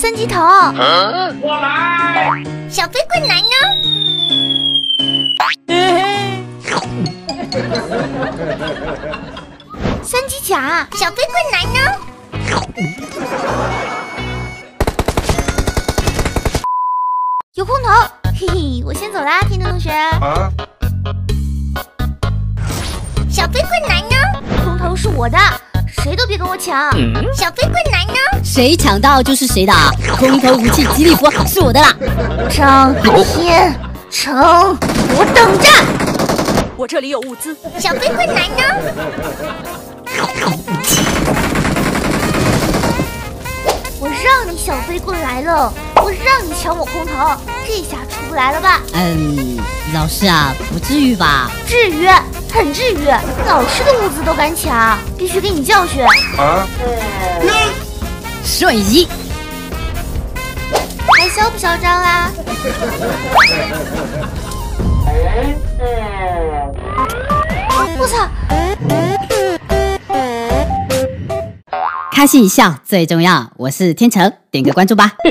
三级头。我来。小飞棍来呢？三级甲，小飞棍来呢？有空投，嘿嘿，我先走啦，天真同学。小飞棍来呢？空投是我的，谁都别跟我抢。小飞棍来呢？谁抢到就是谁的。空投武器吉利服是我的啦。张天成，我等着。我这里有物资。小飞棍来呢？我让你小飞棍来了，我让你抢我空投，这下出不来了吧？嗯，老师啊，不至于吧？至于，很至于。老师的物资都敢抢，必须给你教训。啊！瞬移，还嚣不嚣张啦？我操！开心一笑最重要，我是天成，点个关注吧。